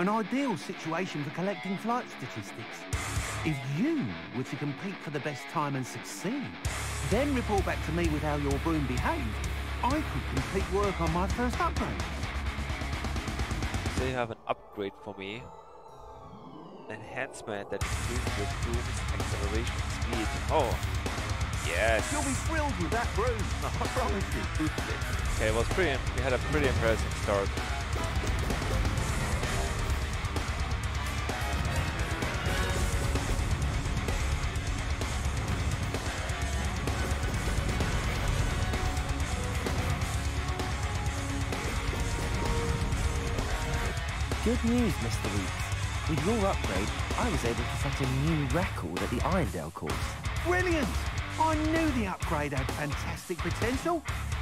An ideal situation for collecting flight statistics. If you were to compete for the best time and succeed, then report back to me with how your broom behaved, I could complete work on my first upgrade. They have an upgrade for me. Enhancement that increases the broom's acceleration speed. Oh, yes. You'll be thrilled with that broom, I promise you. Okay, was pretty. We had a pretty impressive start. Good news, Mr. Weekes. With your upgrade, I was able to set a new record at the Irondale course. Brilliant! I knew the upgrade had fantastic potential.